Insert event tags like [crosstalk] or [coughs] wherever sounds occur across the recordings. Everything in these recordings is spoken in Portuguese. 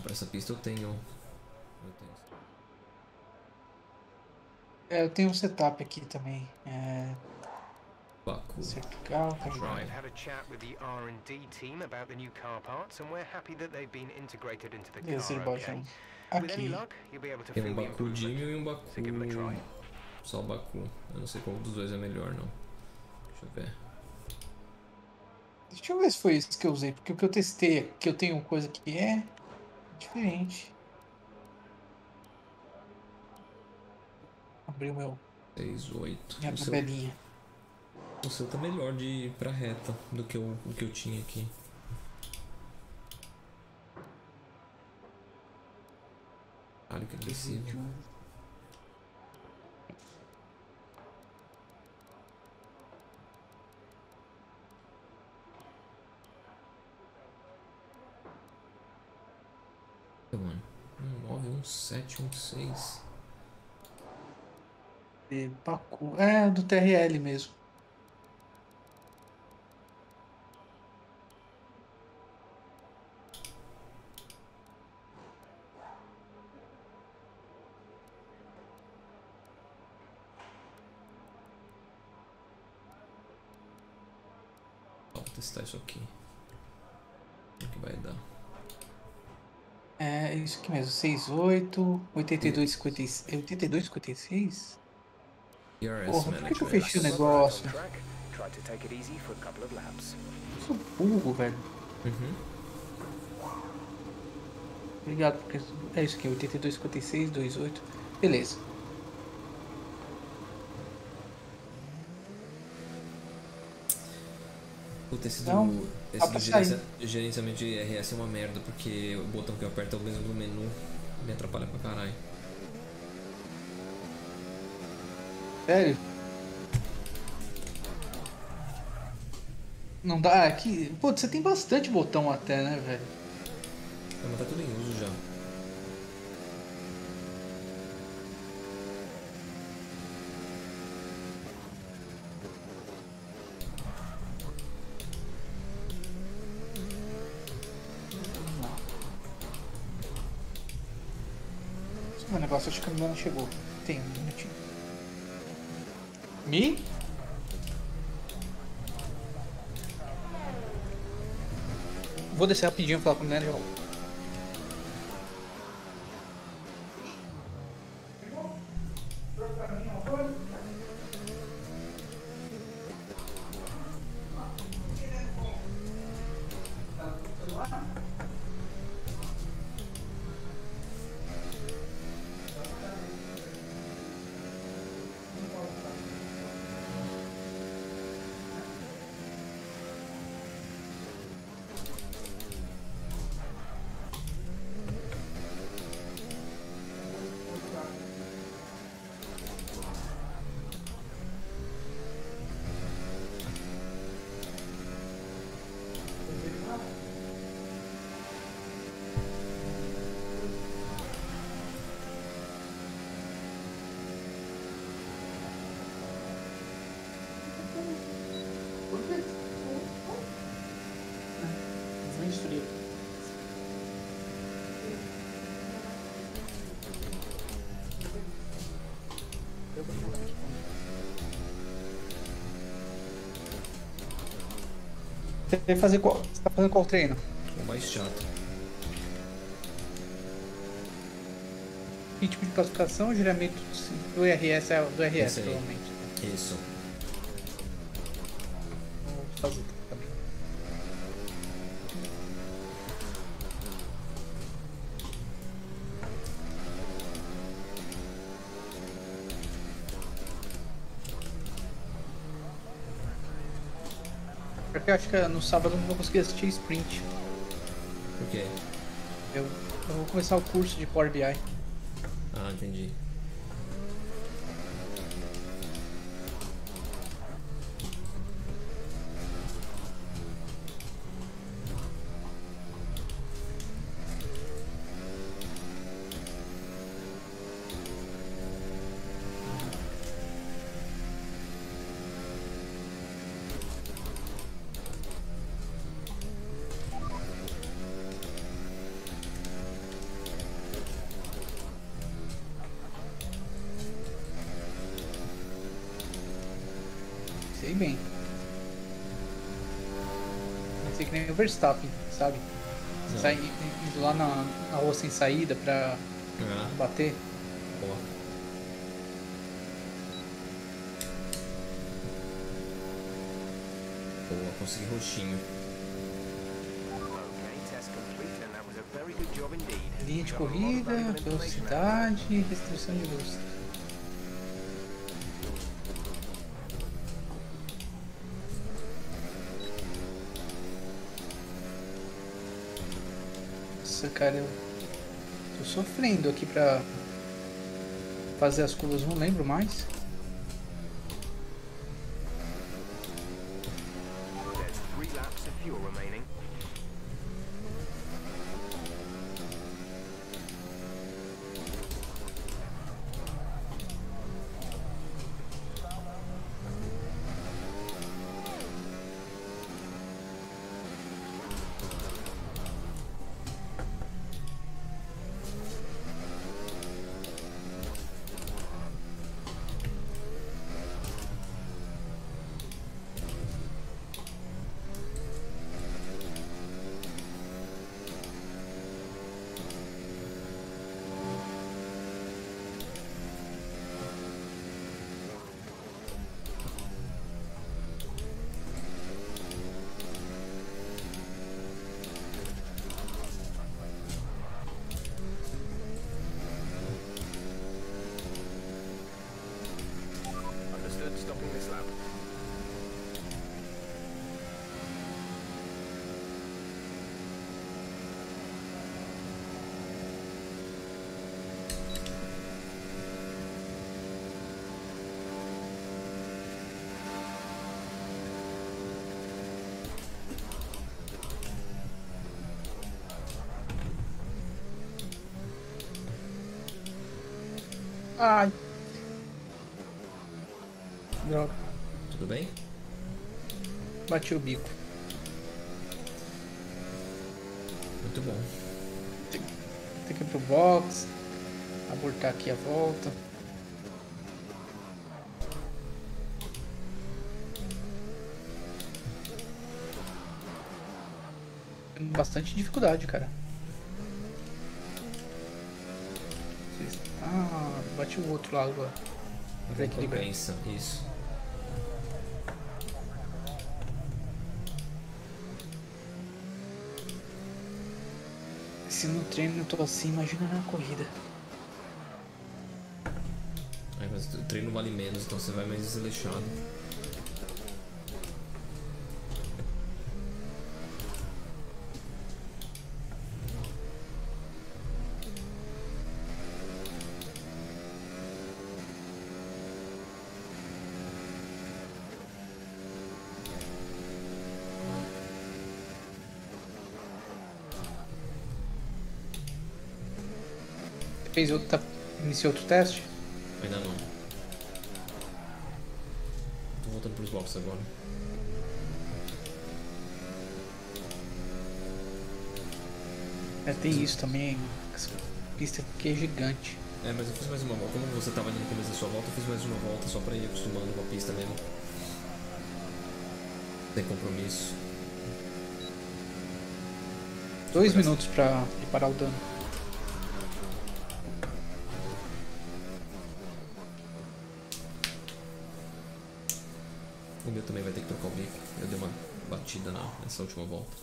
pra essa pista eu tenho. Eu tenho. É, eu tenho um setup aqui também. É, Baku. certical, tá joia. had a chat with the R&D team about the new car parts, and we're happy that they've been integrated into the car. Okay. Aqui. Tem um Baku. Jimmy e um Baku. Só o Baku. Eu não sei qual dos dois é melhor, não. Deixa eu ver. Deixa eu ver se foi isso que eu usei, porque o que eu testei, que eu tenho coisa que é diferente. Abri o meu, 6, 8. minha O seu, tabelinha. o seu tá melhor de ir pra reta do que o, o que eu tinha aqui. Olha que agressivo. 1716. É, Pacu. É, do TRL mesmo. 68, 82, 56. 82, 56? PRS Porra, por que que eu fechei o negócio? Eu sou burro, velho. Uhum. Obrigado, porque é isso aqui, 82, 56, 28. Beleza. Puta, esse Então, do, dá esse pra do sair. gerencia- gerenciamento de RS é uma merda, porque o botão que eu aperto é o mesmo do menu. Me atrapalha pra caralho. Sério? Não dá. Aqui. Pô, você tem bastante botão até, né, velho? Ah, mas tá tudo em uso já. Esse meu negócio acho que ainda não chegou. Tem um minutinho. Mi? Vou descer rapidinho e falar com o Nélio. Você vai fazer qual? Você tá fazendo qual treino? O mais chato. Ritmo de classificação, giramento do RS, é do RS, Esse aí. provavelmente. Isso. Porque acho que no sábado eu não vou conseguir assistir sprint. Por quê? Eu, eu vou começar o curso de Power BI. Ah, entendi. Que nem o Verstappen, sabe? Sai, indo lá na, na rua sem saída pra Ah, bater. boa. Boa, consegui roxinho. Linha de corrida, velocidade e restrição de velocidade. Cara, eu tô sofrendo aqui pra fazer as curvas, não lembro mais. Ai! Droga, Tudo bem? bati o bico. Muito bom. Tem que ir pro box, abortar aqui a volta. Bastante dificuldade, cara. O outro lá agora. Pra equilibrar. Recompensa, isso. Se no treino eu tô assim, imagina na corrida. Aí, mas o treino vale menos, então você vai mais desleixado. Fez outro, tá, iniciou outro teste? Ainda não. Tô voltando pros boxes agora. É, tem isso também. Essa pista aqui é gigante. É, mas eu fiz mais uma volta. Como você tava ali no começo da sua volta, eu fiz mais uma volta só pra ir acostumando com a pista mesmo. Sem compromisso. Dois minutos pra reparar o dano. Batida na, nessa última volta.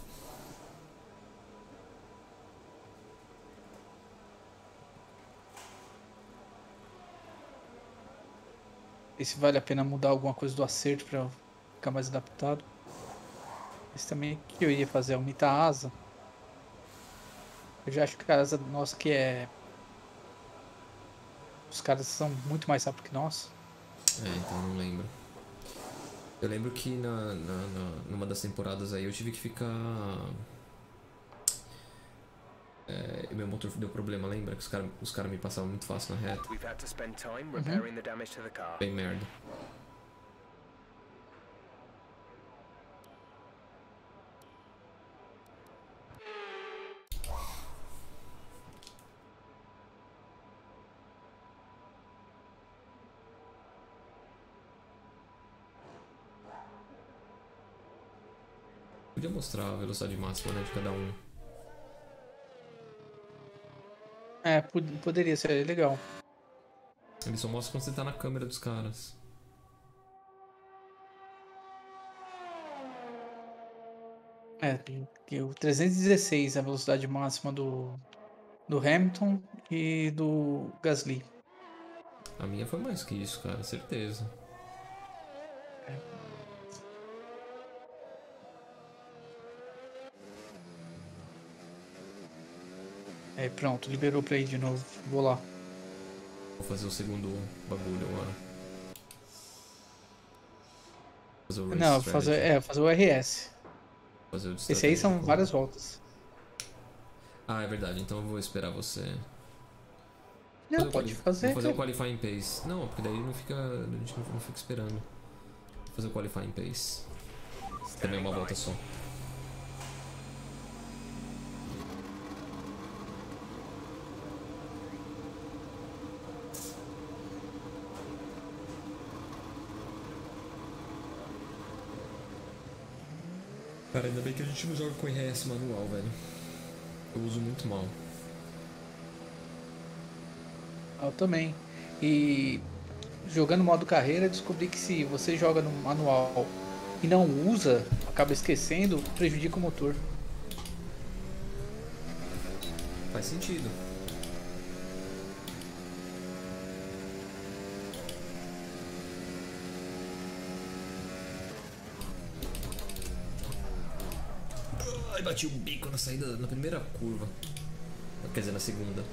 E se vale a pena mudar alguma coisa do acerto pra ficar mais adaptado. Esse também é que eu iria fazer, aumentar a asa. Eu já acho que a asa nossa que é. Os caras são muito mais rápidos que nós. É, então não lembro. Eu lembro que na, na, na- numa das temporadas aí eu tive que ficar. É, meu motor deu problema, lembra? Que os caras os cara me passavam muito fácil na reta. We've had to spend time repairing the damage to the car. Bem merda. Podia mostrar a velocidade máxima né, de cada um. É, pod- poderia ser legal. Ele só mostra quando você tá na câmera dos caras. É, que o 316 é a velocidade máxima do, do Hamilton e do Gasly. A minha foi mais que isso, cara, certeza. É, pronto, liberou pra ir de novo. Vou lá. Vou fazer o segundo bagulho agora. Fazer o Não, strategy. fazer, é, fazer o RS. Fazer o Esse aí são várias voltas. Ah, é verdade, então eu vou esperar você. Não, Fazer pode fazer. Vou fazer o qualifying pace. Não, porque daí não fica. A gente não, não fica esperando. Vou fazer o qualifying pace. Também é uma volta só. Cara, ainda bem que a gente não joga com RS manual, velho. Eu uso muito mal. Eu também. E jogando modo carreira, descobri que se você joga no manual e não usa, acaba esquecendo, prejudica o motor. Faz sentido. Bati o bico na saída, na primeira curva. Quer dizer, na segunda.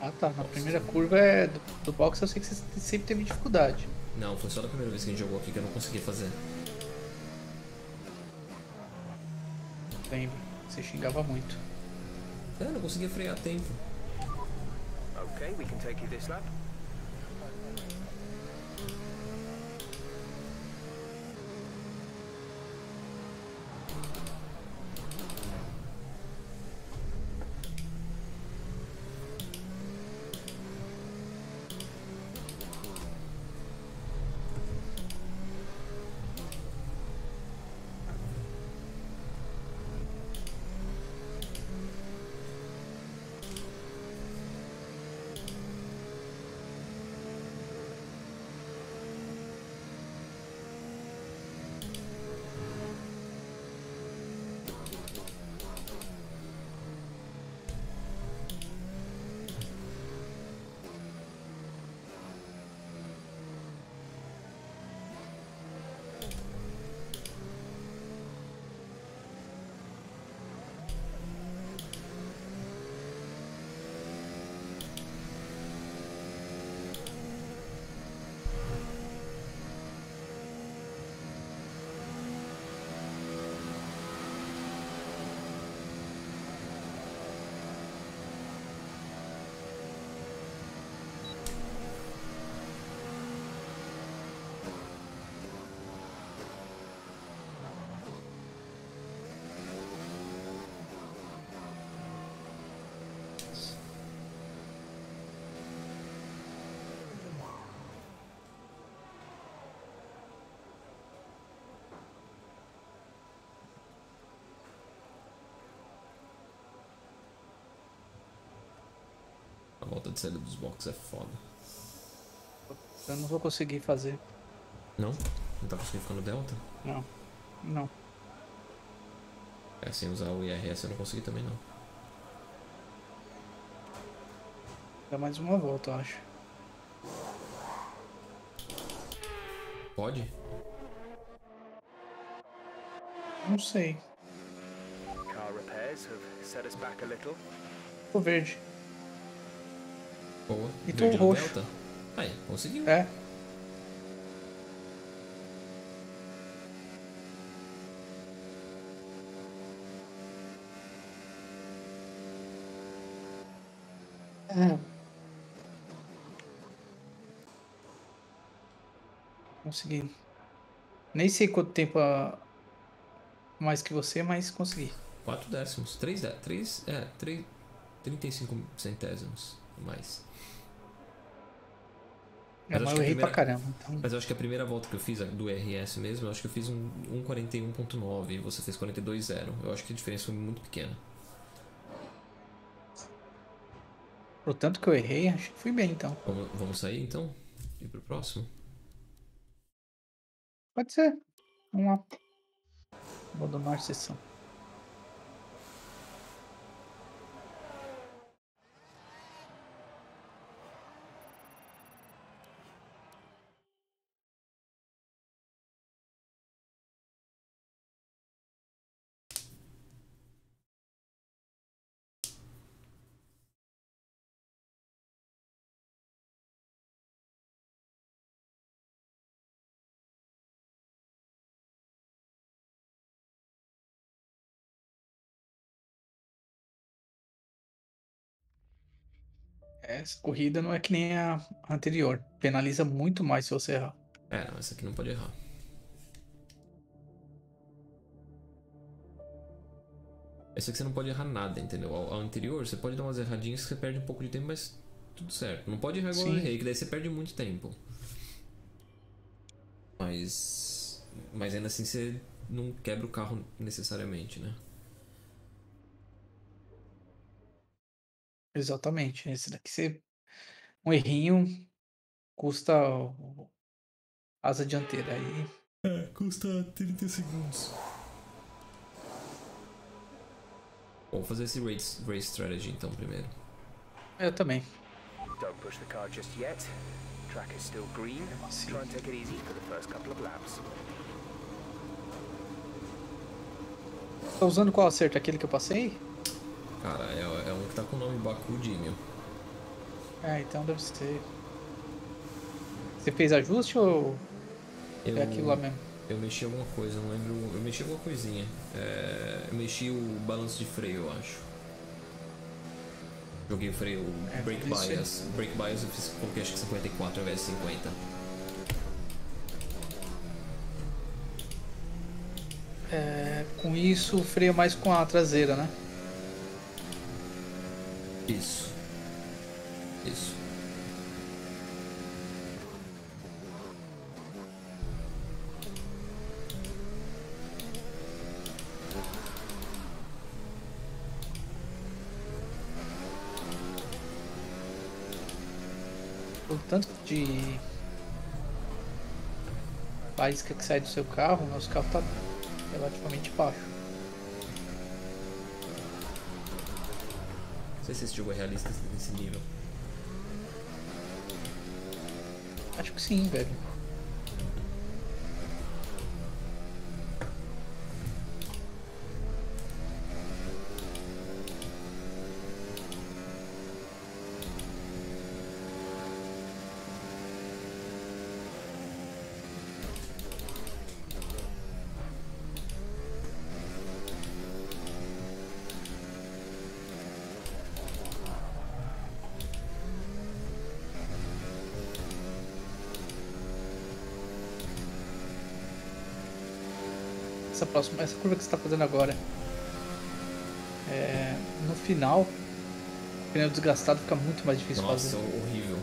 Ah tá, na primeira curva é do, do box eu sei que você sempre teve dificuldade. Não, foi só da primeira vez que a gente jogou aqui que eu não consegui fazer. Lembro. Você xingava muito. É, não conseguia frear a tempo. Okay, we can take you this lap. A volta de saída dos boxes é foda. Eu não vou conseguir fazer. Não? Não tá conseguindo ficar no Delta? Não. Não. É, sem usar o IRS eu não consegui também não. Dá mais uma volta, eu acho. Pode? Não sei. Car repairs have set us back a little. O verde. Boa. E tu roxo. Delta? Aí, conseguiu. É. Consegui. Nem sei quanto tempo a mais que você, mas consegui. 4 décimos. 3 dé 3, é, 3, 35 centésimos. Mais. É, Mas mas acho eu errei pra primeira- caramba. Então, Mas eu acho que a primeira volta que eu fiz, do RS mesmo, eu acho que eu fiz um 1,41.9 e você fez 42,0. Eu acho que a diferença foi muito pequena. pro tanto que eu errei, acho que fui bem então. Vamos, vamos sair então? E pro próximo? Pode ser. Vamos lá. Abandonar a sessão. Essa corrida não é que nem a anterior. Penaliza muito mais se você errar. É, não, essa aqui não pode errar. Essa aqui você não pode errar nada, entendeu? A anterior, você pode dar umas erradinhas que você perde um pouco de tempo, mas tudo certo. Não pode errar igual eu errei, que daí você perde muito tempo. Mas. Mas ainda assim você não quebra o carro necessariamente, né? Exatamente. Esse daqui você. Um errinho custa o- asa dianteira. Aí É, custa 30 segundos. Vamos fazer esse race, race strategy então primeiro. eu também. Don't push the car just yet. Track is still green. Try and take it easy for the first couple of laps. Tá usando qual acerto? Aquele que eu passei? Cara, é, é um que tá com o nome Baku Jimmy. É, então deve ser. Você fez ajuste ou Eu, é aquilo lá mesmo? eu mexi alguma coisa, não lembro. Eu mexi alguma coisinha. É, eu mexi o balanço de freio, eu acho. Joguei o freio É, aí. Bias. Brake Bias eu fiz coloquei acho que 54 ao invés de 50. É, com isso, freia mais com a traseira, né? Isso. Isso. O tanto de faísca que sai do seu carro, nosso carro tá relativamente baixo. Não sei se esse jogo é realista nesse nível. Acho que sim, velho. Essa próxima, essa curva que você está fazendo agora. É, no final, o pneu desgastado fica muito mais difícil Nossa, fazer. horrível, horrível.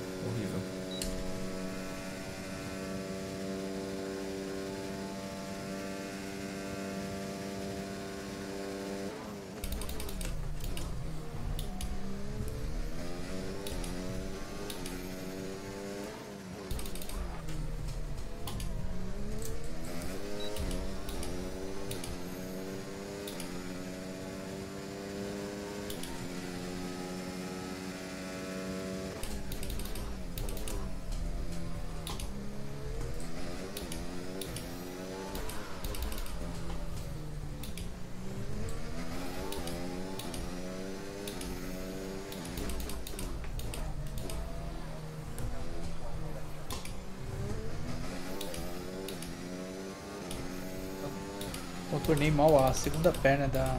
Contornei mal a segunda perna da,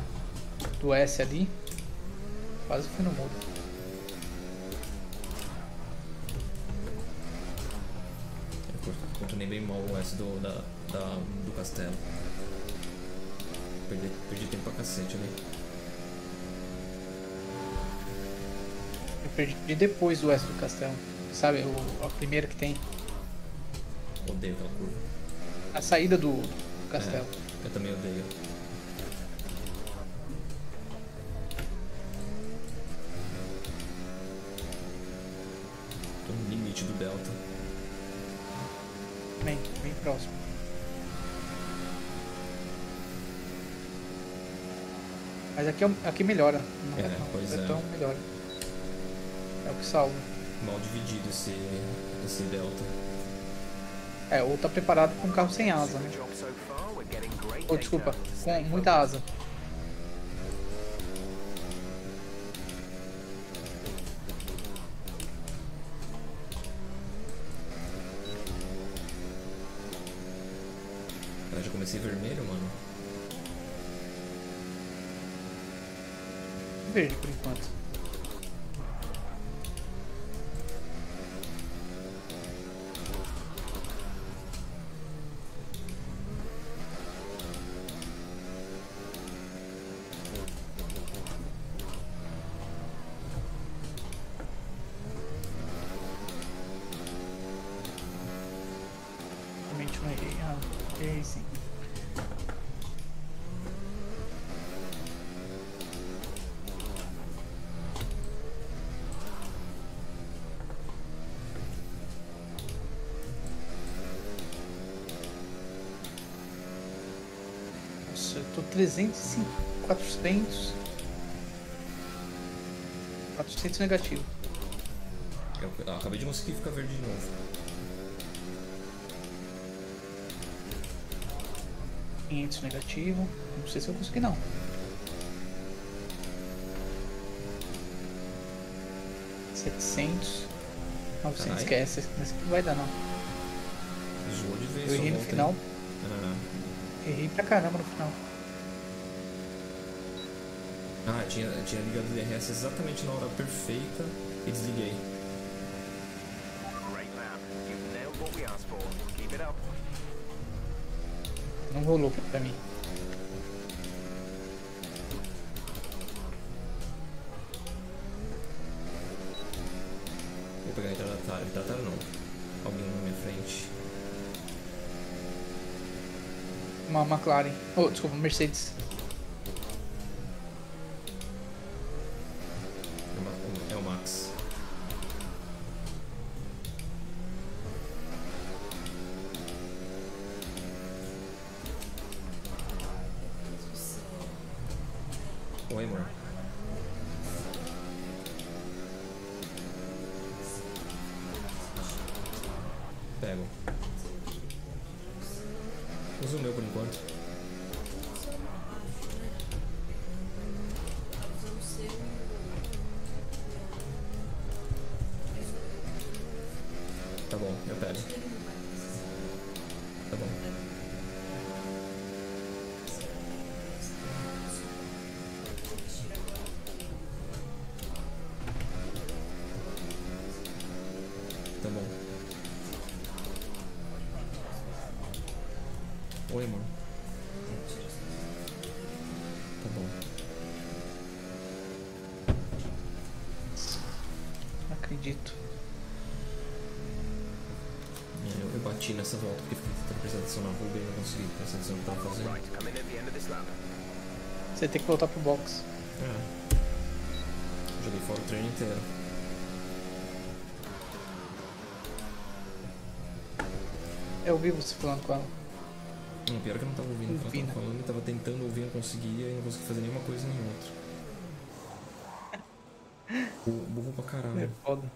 do S ali. Quase fui no mudo. Eu contornei bem mal o S do, da, da- do castelo. Perdi, perdi tempo pra cacete ali. Eu perdi depois do S do castelo. sabe? O, a primeira que tem. Odeio aquela curva. A saída do castelo. É, eu também odeio. Tô no limite do delta. Bem, bem próximo. Mas aqui, é aqui melhora. Não É, não, pois é é. tão melhor. É o que salva. Mal dividido esse, esse delta. É, ou tá preparado com um carro sem asa, né? Data. desculpa, com muita asa. Sim. Nossa, eu tô 305, 400. 400 negativo. Eu, ah, acabei de conseguir ficar verde de novo. Quinhentos negativo. Não sei se eu consegui não. Setecentos. Novecentos. Esquece, esse aqui não vai dar não. Zoou de vez Eu errei no final. Ah, Errei pra caramba no final. Ah, tinha, tinha ligado o DRS exatamente na hora perfeita e desliguei. Não rolou pra mim. Vou pegar retardatário. Retardatário não. Alguém na minha frente. Uma McLaren. Oh, desculpa, Mercedes. Acredito. É, Eu, eu bati nessa volta porque fiquei tentando prestar atenção na rua e não consegui prestar atenção no que tava fazendo. Você tem que voltar pro box. É. Joguei fora o treino inteiro. Eu ouvi você falando com ela. Hum, pior que eu não tava ouvindo o que ela Ouvindo. tava falando, eu tava tentando ouvir, não conseguia e não consegui fazer nenhuma coisa nem outra. Bu- Burro pra É caralho. foda.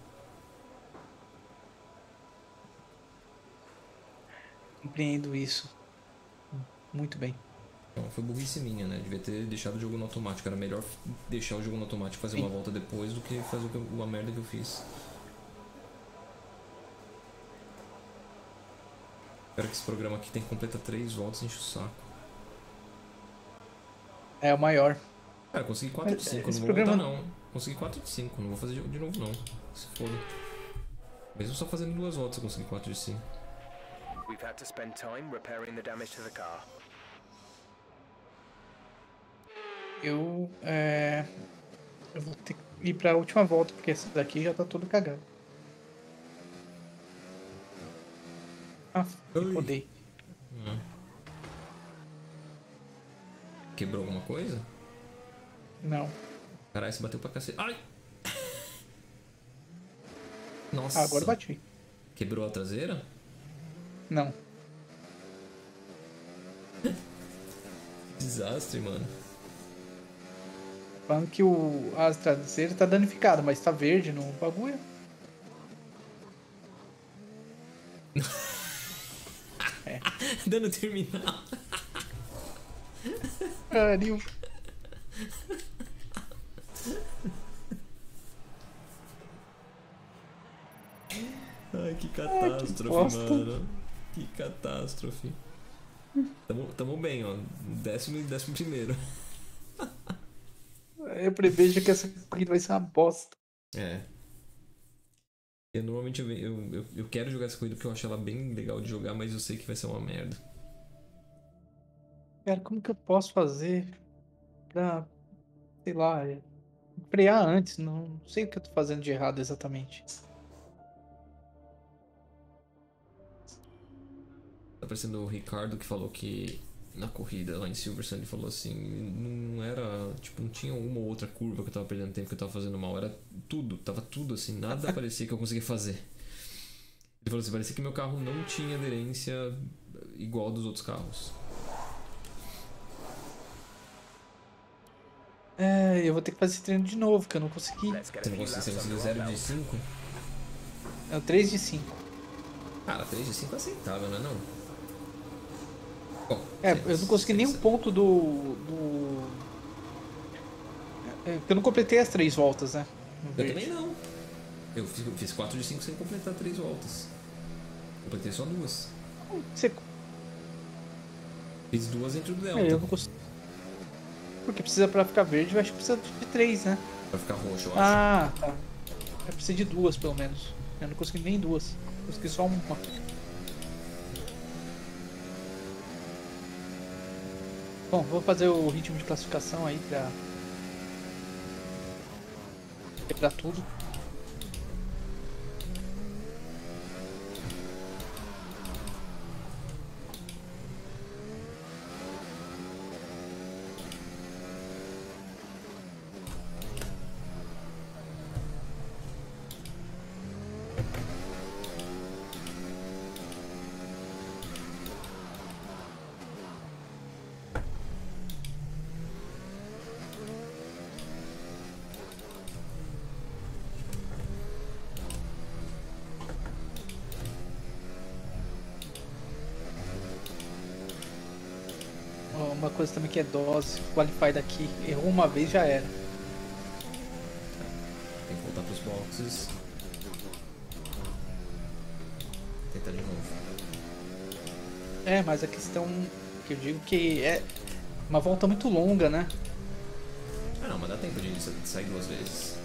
Compreendo isso. Muito bem. Então, foi burrice minha, né? Devia ter deixado o jogo no automático. Era melhor deixar o jogo no automático e fazer Sim. uma volta depois do que fazer uma merda que eu fiz. Espero que esse programa aqui tem que completar três voltas e enche o saco. É o maior. Cara, consegui 4 de Mas, 5, eu esse não vou programa- voltar não. Consegui 4 de 5, não vou fazer de novo não. Se foda. Mesmo só fazendo duas voltas eu consegui 4 de 5. We've had to spend time repairing the damage to the car. Eu, é, eu vou ter que ir pra última volta, porque essa daqui já tá toda cagada. Ah, Oi. rodei. Hum. Quebrou alguma coisa? Não. Caralho, você bateu pra cacete. Ai! Nossa. Agora bati. Quebrou a traseira? Não. Desastre, mano. Falando que o a traseira tá danificada, mas tá verde no bagulho. [laughs] Dando terminal. Pariu. Ai, que catástrofe, mano. Que catástrofe. Tamo, tamo bem, ó. Décimo e décimo primeiro. [laughs] Eu prevejo que essa corrida vai ser uma bosta. É. Eu normalmente eu, eu, eu, quero jogar essa corrida porque eu acho ela bem legal de jogar, mas eu sei que vai ser uma merda. Cara, como que eu posso fazer pra, sei lá, é, frear antes? Não sei o que eu tô fazendo de errado exatamente. Tá parecendo o Ricardo que falou que na corrida lá em Silverstone ele falou assim, não era, tipo, não tinha uma ou outra curva que eu tava perdendo tempo que eu tava fazendo mal, era tudo, tava tudo assim, nada [laughs] parecia que eu conseguia fazer. Ele falou assim, parecia que meu carro não tinha aderência igual dos outros carros. É, eu vou ter que fazer esse treino de novo, que eu não consegui. Você não conseguiu, você laps under conseguiu our 0 de belt. 5? É o 3 de 5. Cara, 3 de 5 é aceitável, não é não? Bom, É, eu não consegui nenhum ponto do. do... É, porque eu não completei as três voltas, né? Eu verde. também não. Eu fiz, eu fiz 4 de 5 sem completar 3 voltas. Completei só duas. Você... Fiz duas dentro do É, Delta. eu não consegui. Porque precisa pra ficar verde, eu acho que precisa de três, né? Pra ficar roxo, eu acho. Ah, tá. Eu preciso de duas, pelo menos. Eu não consegui nem duas. Consegui só uma. Bom, vou fazer o ritmo de classificação aí pra. Quebrar tudo. Também que é dose, qualify daqui. Errou uma vez já era. Tem que voltar pros boxes. Tentar de novo. É, mas a questão que eu digo que é uma volta muito longa, né? Ah não, mas dá tempo de sa- de sair duas vezes.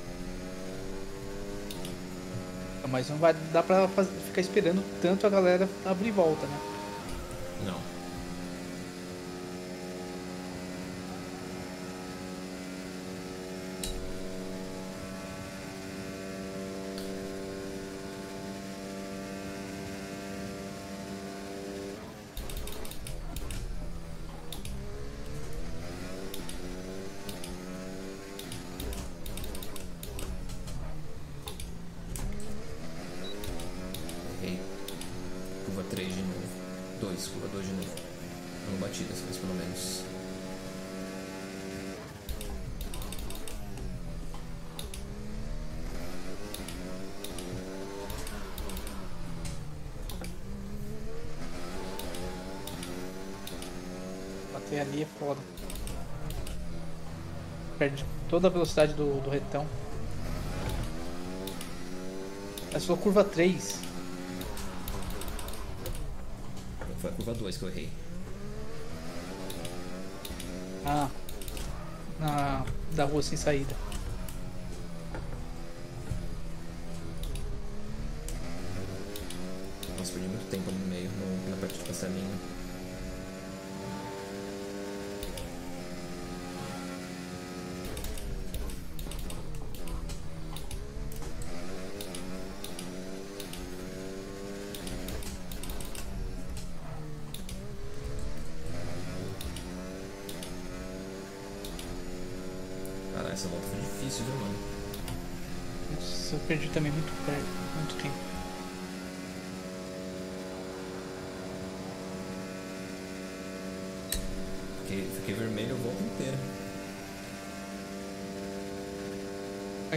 Mas não vai dar pra ficar esperando tanto a galera abrir volta, né? Não. Toda a velocidade do, do retão. É só curva 3. Foi a curva 2 que eu errei. Ah. Na, da rua sem saída. Nossa, perdi muito tempo no meio, no, na parte de castelinho.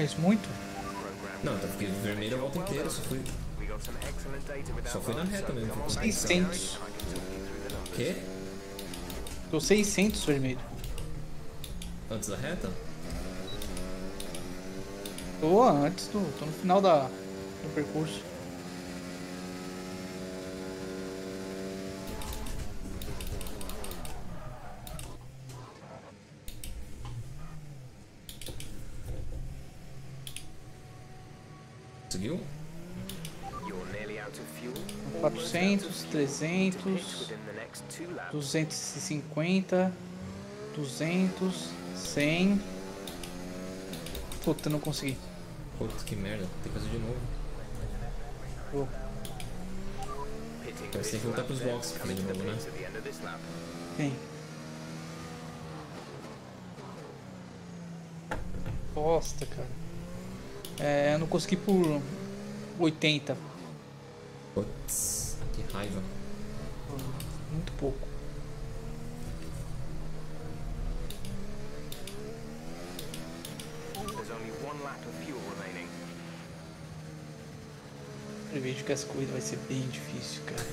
É isso muito? Não, então fiquei vermelho a volta inteira, só fui. Só fui na reta mesmo. come on, Consegui. mate. 600. I can talk you through the numbers. Quê? Tô 600 vermelho. Antes da reta? Tô antes do. tô no final da, do percurso. Fuel. 400, 300, Within the next two laps. 250, 200, 100. Puta, não consegui. Puta que merda, tem que fazer de novo. Hitting Então você tem que voltar pros boxes pra fazer de novo, né? Tem. Bosta, cara. É, eu não consegui por 80. Putz, que raiva. Muito pouco. There's only one lap of fuel remaining. Prevejo que essa corrida vai ser bem difícil, cara.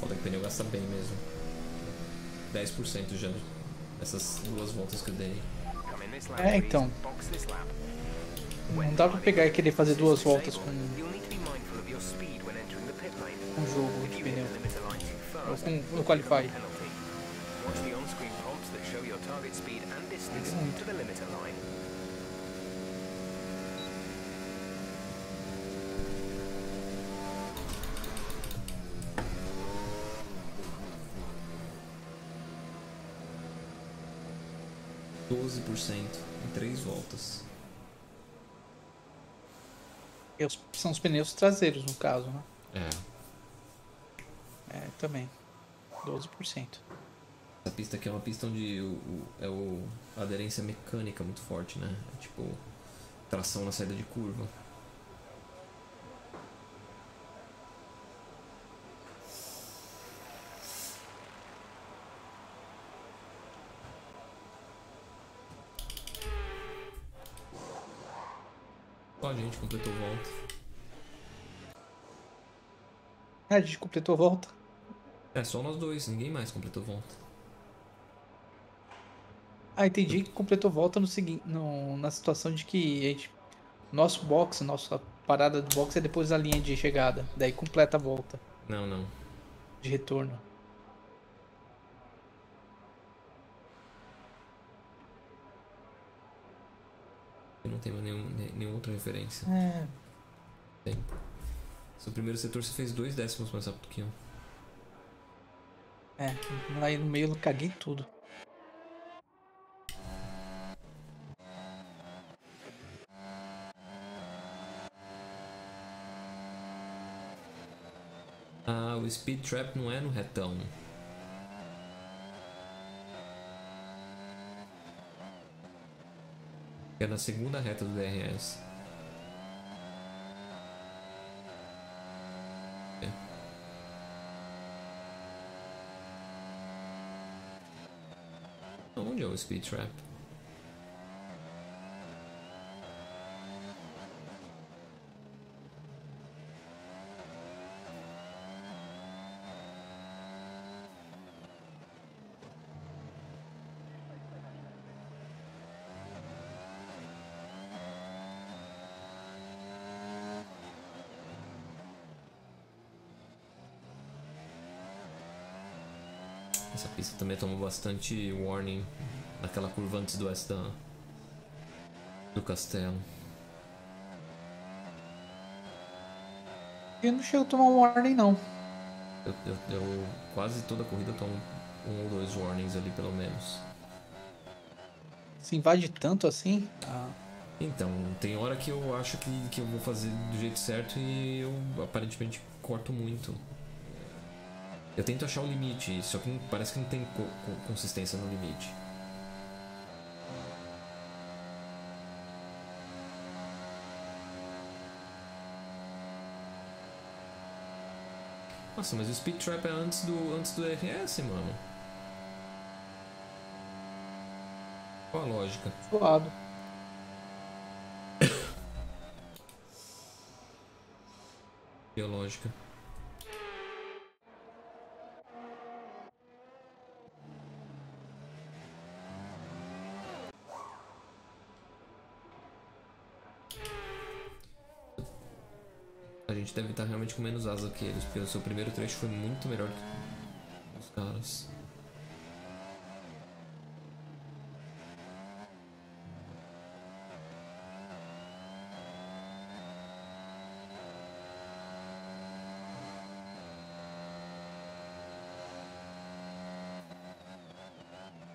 Foda que o pneu gasta bem mesmo. 10% já. Essas duas voltas que eu dei. Come in this lap, É, então. Box this lap. Não dá pra pegar e querer fazer duas voltas com You'll need to be mindful of your speed when entering 12% em três voltas. São os pneus traseiros, no caso, né? É. É, também. 12%. Essa pista aqui é uma pista onde o, o, é o, a aderência mecânica é muito forte, né? É tipo, tração na saída de curva. Gente completou volta. Ah, a gente completou a volta. É, só nós dois, ninguém mais completou volta. Ah, entendi que completou volta no seguinte, no, na situação de que a gente, nosso box, nossa parada do box é depois da linha de chegada, daí completa a volta Não, não. de retorno. Tenho nenhum, ne- nenhuma outra referência. É, Tem. Seu primeiro setor você fez dois décimos mais rápido que eu. é, aí no meio eu caguei tudo. Ah, o Speed Trap não é no retão. É na segunda reta do DRS. É. Onde é o Speed Trap? Essa pista também tomou bastante warning naquela curva antes do S da, do castelo. Eu não chego a tomar um warning não. Eu, eu, eu- quase toda corrida eu tomo um ou dois warnings ali pelo menos. Se invade tanto assim, ah, Então, tem hora que eu acho que, que eu vou fazer do jeito certo e eu aparentemente corto muito. Eu tento achar o limite, só que não- parece que não tem co- co- consistência no limite. Nossa, mas o Speed Trap é antes do, antes do RS, mano. Qual a lógica? Suado. [coughs] Biológica. A gente deve estar realmente com menos asa que eles, porque o seu primeiro trecho foi muito melhor que os caras.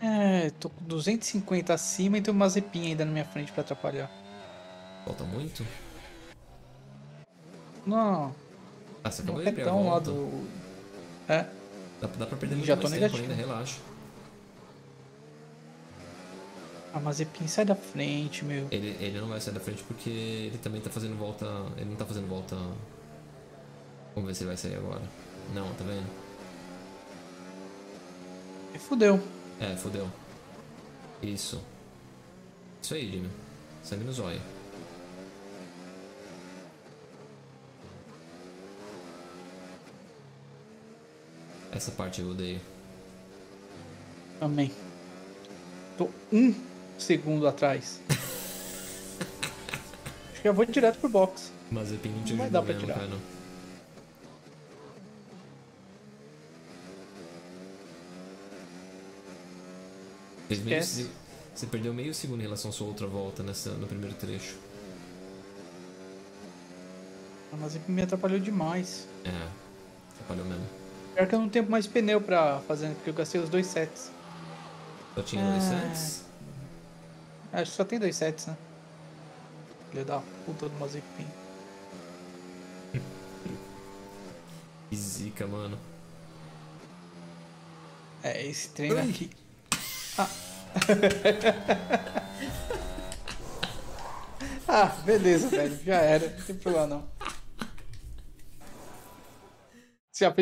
É, tô com 250 acima e tem uma zepinha ainda na minha frente pra atrapalhar. Falta muito? Não, Ah, você acabou de abrir a lá do. É, Dá, dá pra perder muito Já mais tô tempo negativo. ainda, relaxa. a Mazepin sai da frente, meu. Ele, ele não vai sair da frente porque ele também tá fazendo volta. Ele não tá fazendo volta. Vamos ver se ele vai sair agora. Não, tá vendo? E fudeu. É, fodeu. Isso. Isso aí, Jimmy. Sangue no zóio. Essa parte eu odeio. Amém. Tô um segundo atrás. [laughs] Acho que eu vou direto pro box. Mas eu não te Não vai dar pra mesmo, tirar. cara. não. Esquece. Você perdeu meio segundo em relação à sua outra volta nessa, no primeiro trecho. A Mazepin me atrapalhou demais. É, atrapalhou mesmo. Pior que eu não tenho mais pneu pra fazer, porque eu gastei os dois sets. Só tinha dois Ah. sets? Acho que só tem dois sets, né? Filho da puta do Mazepin. [laughs] Que zica, mano. É, esse treino Ai. aqui. Ah. [laughs] [laughs] ah, beleza, velho. Já era. Não tem problema não.